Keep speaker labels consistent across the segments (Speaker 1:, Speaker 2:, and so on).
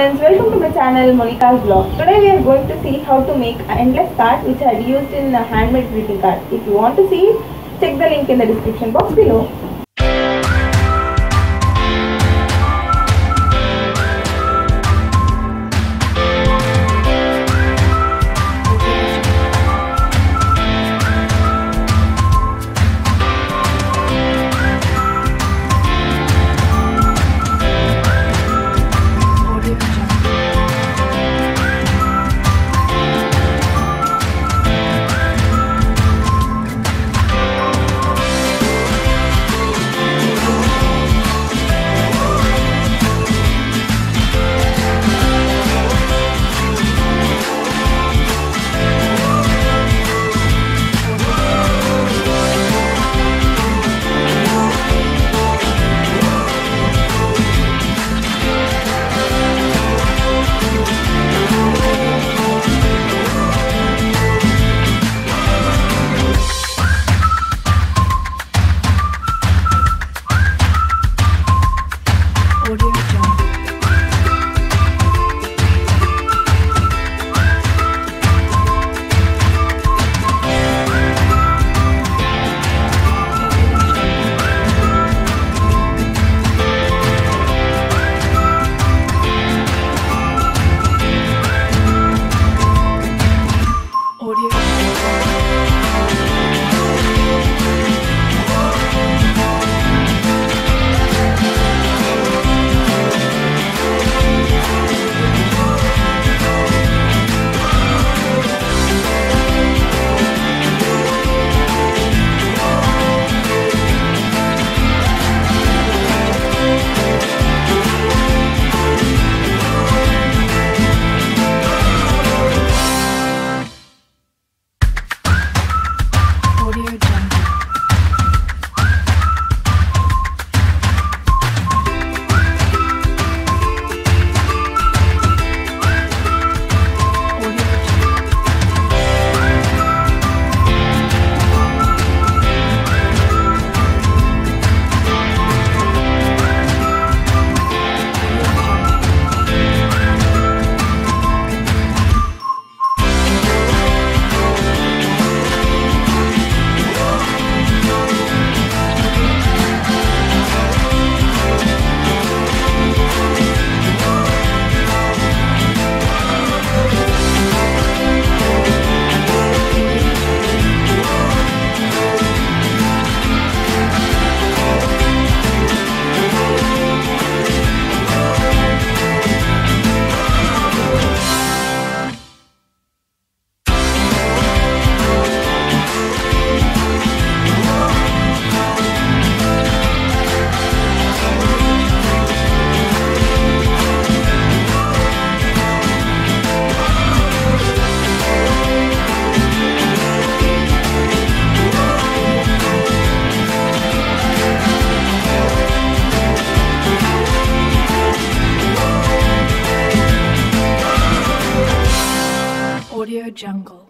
Speaker 1: friends, welcome to my channel Mounica's Vlog. Today we are going to see how to make an endless card which I had used in a handmade greeting card. If you want to see it, check the link in the description box below.
Speaker 2: Jungle.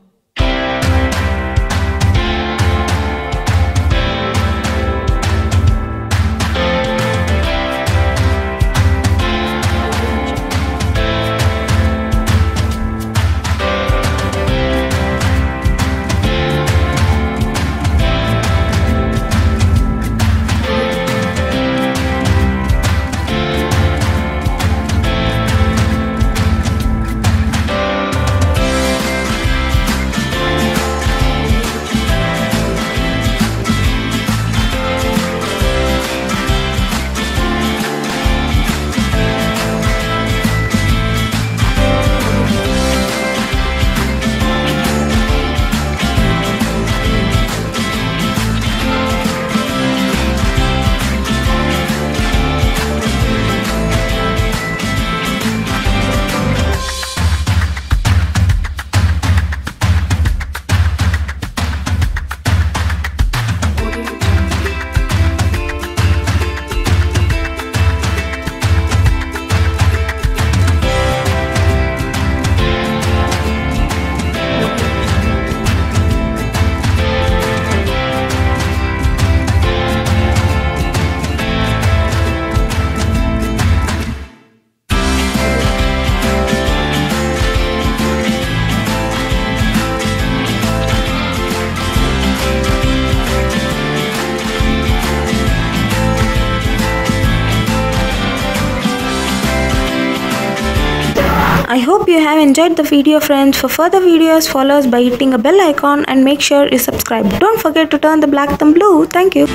Speaker 1: I hope you have enjoyed the video friends. For further videos, follow us by hitting a bell icon and make sure you subscribe. Don't forget to turn the black thumb blue. Thank you.